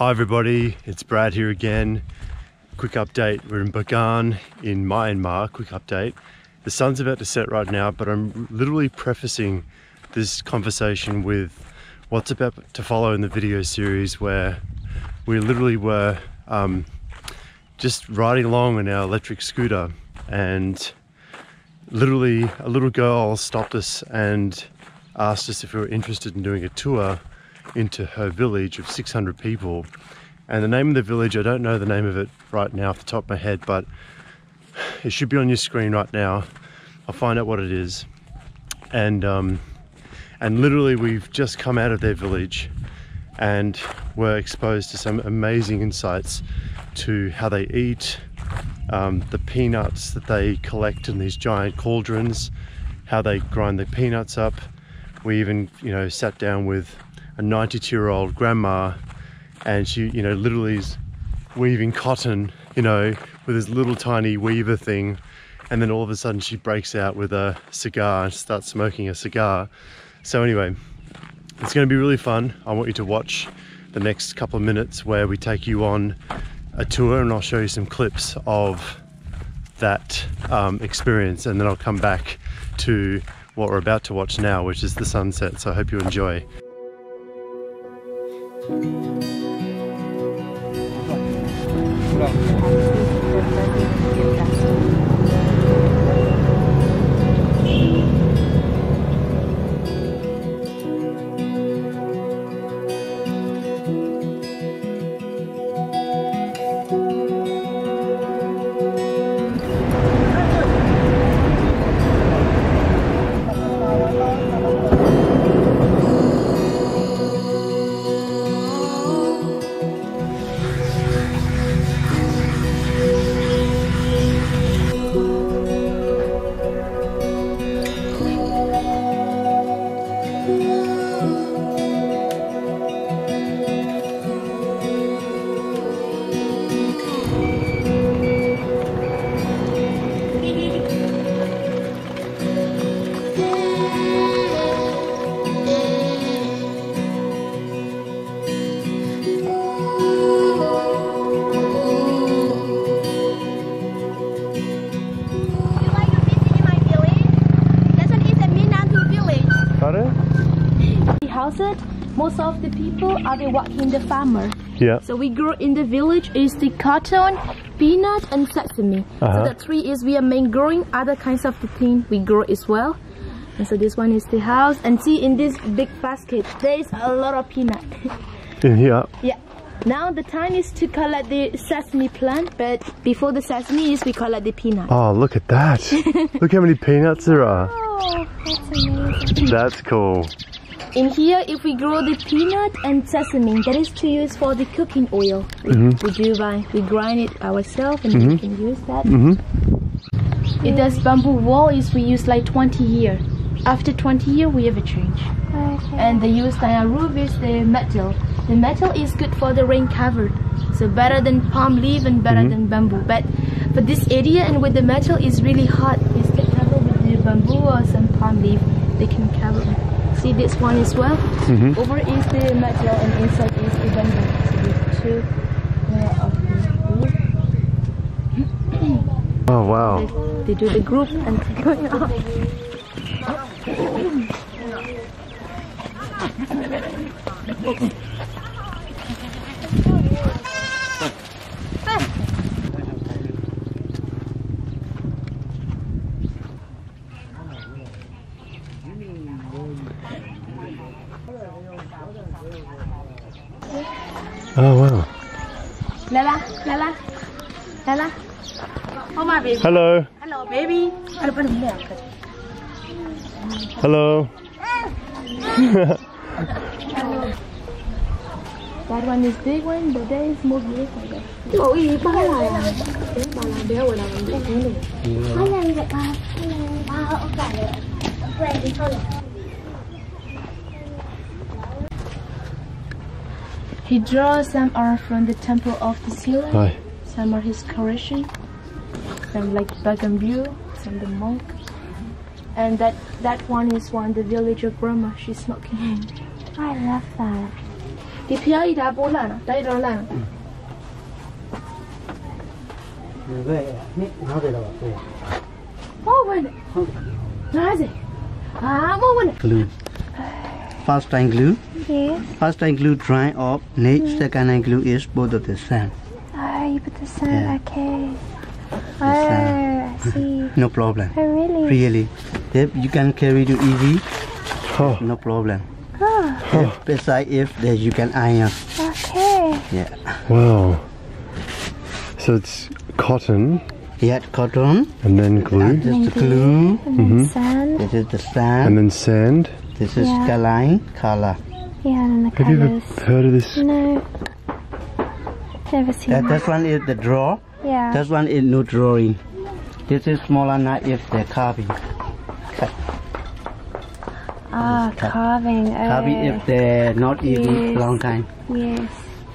Hi everybody, it's Brad here again. Quick update, we're in Bagan in Myanmar, quick update. The sun's about to set right now, but I'm literally prefacing this conversation with what's about to follow in the video series where we literally were um, just riding along on our electric scooter and literally a little girl stopped us and asked us if we were interested in doing a tour into her village of 600 people. And the name of the village, I don't know the name of it right now off the top of my head, but it should be on your screen right now. I'll find out what it is. And um, and literally we've just come out of their village and were exposed to some amazing insights to how they eat, um, the peanuts that they collect in these giant cauldrons, how they grind the peanuts up. We even, you know, sat down with a 92 year old grandma and she, you know, literally is weaving cotton, you know, with this little tiny weaver thing. And then all of a sudden she breaks out with a cigar and starts smoking a cigar. So anyway, it's going to be really fun. I want you to watch the next couple of minutes where we take you on a tour and I'll show you some clips of that um, experience and then I'll come back to what we're about to watch now, which is the sunset. So I hope you enjoy. You most of the people are they working the farmer. Yeah. So we grow in the village is the cotton, peanut and sesame. Uh-huh. So the three is we are main growing other kinds of the thing we grow as well. And so this one is the house and see in this big basket there is a lot of peanut. In here. yeah. Now the time is to collect the sesame plant, but before the sesame is we collect the peanut. Oh, look at that. look how many peanuts there are. Oh, that's amazing. That's cool. In here, if we grow the peanut and sesame, that is to use for the cooking oil. We, mm-hmm. we do buy, we grind it ourselves and we mm-hmm. can use that. Mm-hmm. It does bamboo wall is we use like 20 year. After 20 year, we have a change. And the use the roof is the metal. The metal is good for the rain cover, So better than palm leaf and better than bamboo. But for this area and with the metal is really hot. It's get covered with the bamboo or some palm leaf. They can cover it. See this one as well. Mm-hmm. Over is the metal and inside is the bamboo. So there's two layer of the wood. Oh, wow. They, they do the group and going up. Oh, wow. Lala, Lala, Lala. Oh my baby. Hello. Hello baby. Hello. That one is big one, but there is more beautiful. Cậu ý ba là ba là béo rồi là mình bị thế này. Hai lần vậy ba, ba họ cả quen đi thôi. He draws some are from the temple of the ceiling. Hi. Some are his creation some like Bougainville, some the monk. And that, that one is one, the village of Burma, she's smoking. I love that. The PI da bolana, da irolana. Oh, when? Ah, Glue. First time glue? Yes. First time glue dry up, next mm. second time glue is both of the sand. Ah, you put the sand, yeah. okay. The Oh, uh, sand. Ah, I see. no problem Oh, really? really if you can carry to easy Oh, no problem Oh, if, besides if that you can iron okay. yeah wow. So it's cotton yeah cotton and then glue this is the glue And then mm-hmm. sand. this is the sand and then sand. this is Yeah. skyline color Yeah, and the Have you ever heard of this? No. Never seen that that. this one is the draw Yeah. this one is no drawing this is smaller now if the carving Ah, carving. Oh. carving if they're not even Yes. long time Yes.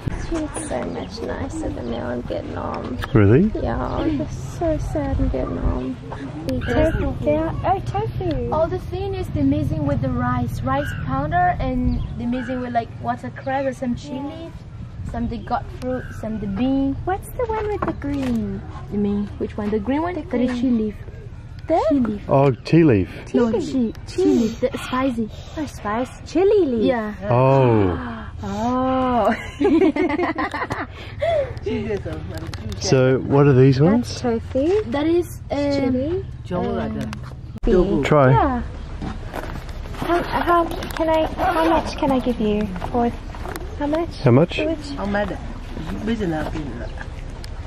It's so much nicer than now in Vietnam. Really? Yeah, it's so sad in Vietnam. The tofu. Oh, tofu. All the thing is they're mixing with the rice, rice powder, and they're mixing with like water watercress or some chili, some the gut fruit, some the bean. What's the one with the green? You mean which one? The green one? The green. chili leaf. The Chili leaf. Oh, tea leaf. No, chili. Chili leaf. The spicy. oh, spice chili leaf. Yeah. Oh. Oh. So what are these That's ones? tofu. That is um, chili. Try. Yeah. How, how can I? How much can I give you for? How much? How much? How much? Oh,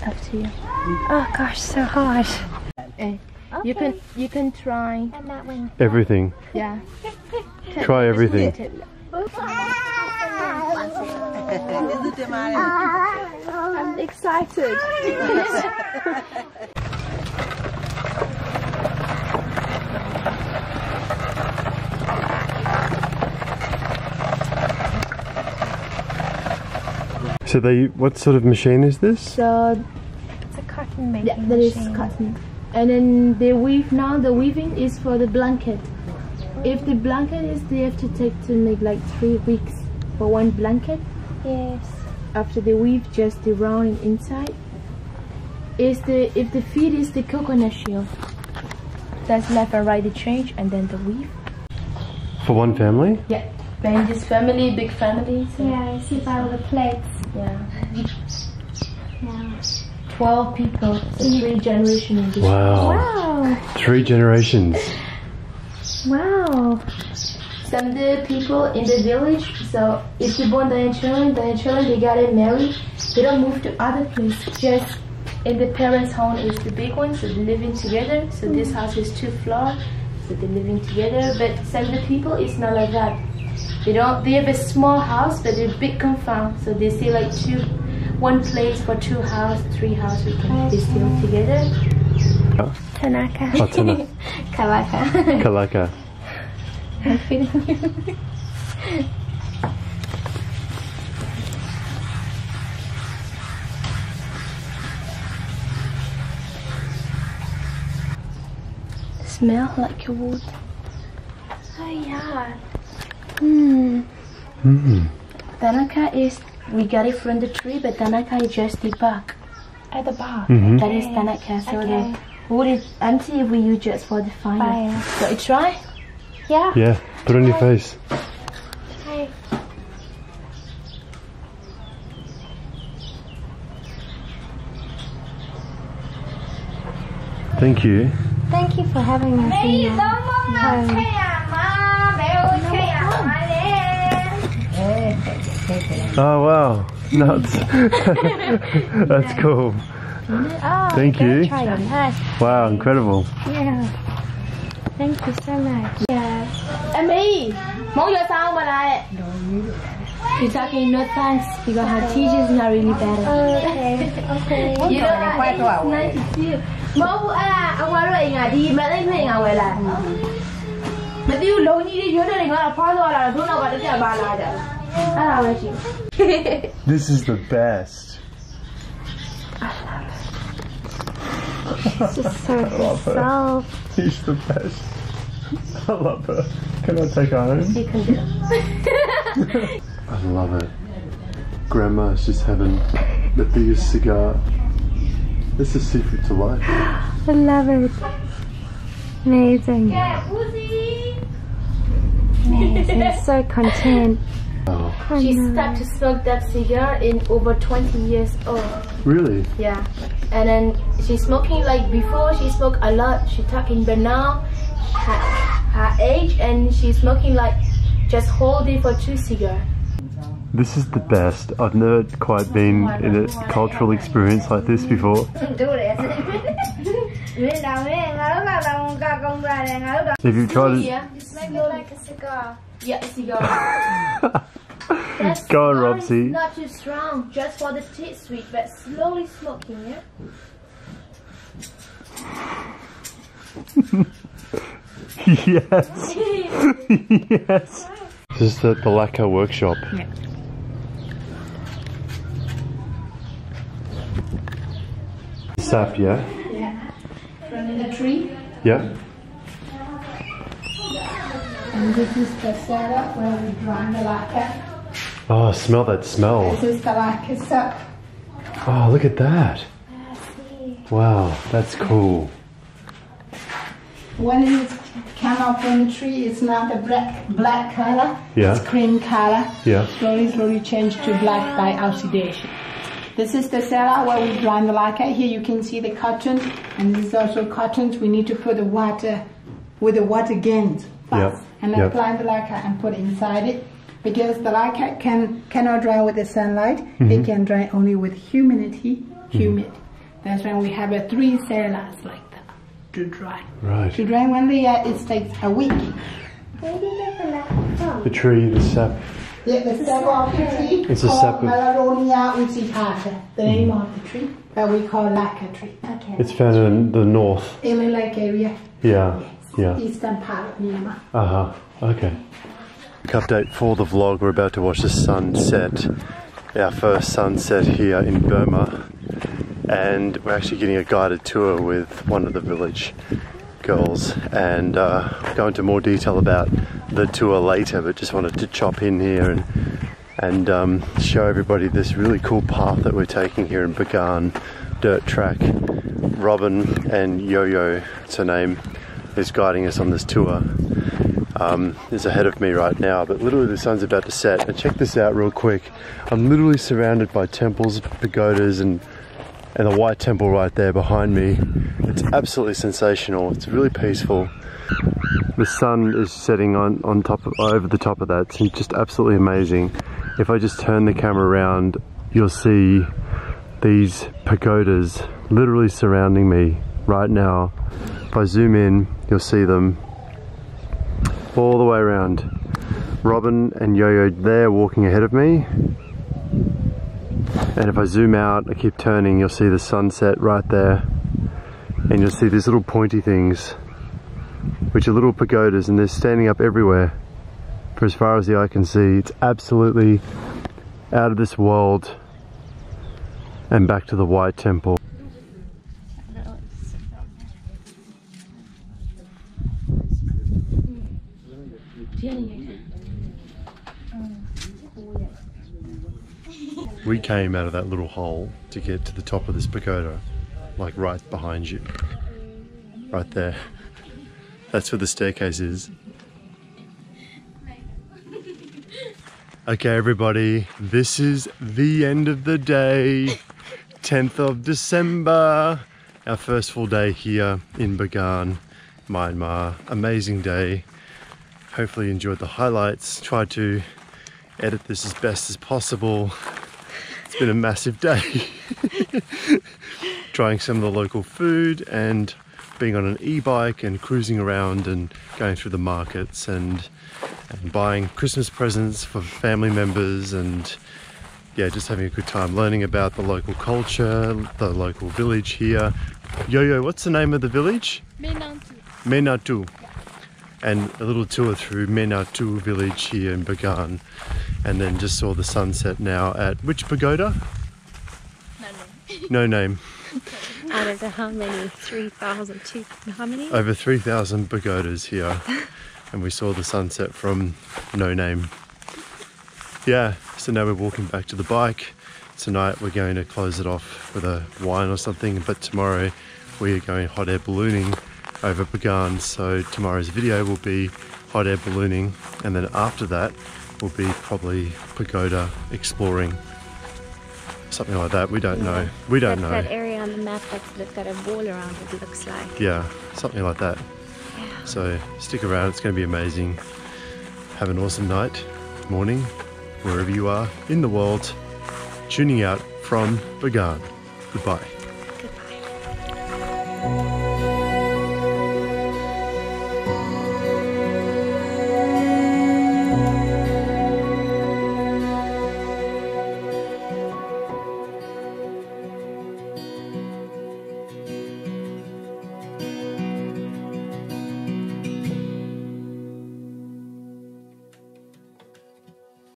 up to you. Oh gosh, so hard. You can you can try. And that one. Everything. Yeah. Try everything. I'm excited. So they, what sort of machine is this? So It's a cotton making yeah, that is machine. cotton. And then the weave now. The weaving is for the blanket. If the blanket is, they have to take to make like three weeks for one blanket. Yes. After the weave, just the round inside. Is the if the feet is the coconut shell. That's left and right the change, and then the weave. For one family? Yeah. And this family, big family. So Yeah, I see by all the plates. Yeah. Yeah. 12 people, three generations. Wow. Wow. Three generations. Wow. Some of the people in the village, so if they born their children, their children they got it married, they don't move to other place. Just in the parents' home is the big one, so they're living together. So this house is two floor, so they're living together. But some of the people it's not like that. They don't. They have a small house, but they're big compound. So they stay like two, one place for two house, three house. We can they still together. Thanaka. Oh, tana- Kalaka. Kalaka. Smell like a wood. Oh yeah. Hmm. Mm. Thanaka is we got it from the tree, but Thanaka is just the bark. At the bar. Mhm. That is Thanaka. So Okay. the wood is empty. We use just for the fire. Fire. So you try. Yeah. Yeah, put it on your face. Hi. Thank you. Thank you for having us in your home. Oh wow, nuts. That's cool. Oh, Thank you. Try it. Nice. Wow, incredible. Yeah. Thank you so much. Yeah. Em y, món vô sao mà lại? You're talking no thanks because her teacher is not really bad. Okay. Okay. You know, it's nice to see you. Món của à, ông qua rồi ngà đi mẹ lấy mẹ ngà về lại. Mà tiêu lâu như đi dưới đây ngà phá rồi là tôi nào bà được bà lại đó. À là vậy chị. This is the best. Just so herself. She's the best. I love her. Can I take her home? You can do. it. I love it. Grandma's just having the biggest cigar. This is secret to life. I love it. Amazing. Amazing. so content. Oh, She know. started to smoke that cigar in over 20 years old. really? Yeah. And then she's smoking like before she smoked a lot. She talking but now her, her age and she's smoking like just whole day for two cigars. This is the best. I've never quite been in a cultural experience like this before. Have you tried it? Yeah. It's like, like a cigar. Yeah, cigar. That Go on, cigar is Robsy. Not too strong, just for the taste sweet, but slowly smoking, yeah? yes. yes. This is the, the lacquer workshop. Yeah. Sap, yeah? From the tree. Yeah. And this is the setup where we grind the lacquer. Oh, smell that smell. This is the lacquer sap. Oh, look at that. Wow, that's cool. When it come up from the tree, it's not the black, black color. Yeah. It's cream color. Yeah. Slowly, slowly change to black by oxidation. This is the cellar where we grind the lacquer. Here you can see the cotton, and this is also cottons. We need to put the water with the water gains first, Yep, and yep. apply the lacquer and put inside it. Because the lacquer can cannot dry with the sunlight, Mm-hmm. it can dry only with humidity. Humid. That's when we have a three cellars like that to dry. Right. To dry one layer, it takes a week. The tree, the sap. Yeah, the sap of the tree It's a sap of- Melanorrhoea usitata, the name of the tree, that we call lacquer tree. Okay. It's found in the north. Inle Lake area, Yeah. Yeah. eastern part of Myanmar. Uh huh. Okay. Update for the vlog. We're about to watch the sunset. Our first sunset here in Burma, and we're actually getting a guided tour with one of the village girls, and uh, go into more detail about the tour later. But just wanted to chop in here and and um, show everybody this really cool path that we're taking here in Bagan dirt track. Robyn and Yo-Yo, it's her name, is guiding us on this tour um, is ahead of me right now, but literally the sun's about to set. And check this out real quick. I'm literally surrounded by temples, pagodas, and and the white temple right there behind me. It's absolutely sensational. It's really peaceful. The sun is setting on on top of, over the top of that. It's just absolutely amazing. If I just turn the camera around, you'll see these pagodas literally surrounding me right now. If I zoom in, you'll see them all the way around. Robyn and Yo-Yo there walking ahead of me. And if I zoom out, I keep turning, you'll see the sunset right there. And you'll see these little pointy things, which are little pagodas, and they're standing up everywhere. For as far as the eye can see, it's absolutely out of this world. And back to the White Temple. We came out of that little hole to get to the top of this pagoda, like right behind you. Right there. That's where the staircase is. Okay, everybody, this is the end of the day. 10th of December. Our first full day here in Bagan, Myanmar. Amazing day. Hopefully, you enjoyed the highlights. Tried to edit this as best as possible. It's been a massive day. Trying some of the local food and being on an e-bike and cruising around and going through the markets and, and buying Christmas presents for family members and yeah, just having a good time learning about the local culture, the local village here. Yo-Yo, what's the name of the village? Min Nan Thu. And a little tour through Min Nan Thu village here in Bagan. And then just saw the sunset now at which pagoda? No name. Out of the how many? 3,000, how many? Over 3,000 pagodas here. and we saw the sunset from No Name. yeah, so now we're walking back to the bike. Tonight we're going to close it off with a wine or something, but tomorrow we are going hot air ballooning over Bagan. So tomorrow's video will be hot air ballooning, and then after that will be probably pagoda exploring. Something like that. We don't know. We don't know. That area on the map that's, that's got a wall around it looks like. Yeah, something like that. So stick around, it's going to be amazing. Have an awesome night, morning, wherever you are in the world. Tuning out from Bagan. Goodbye.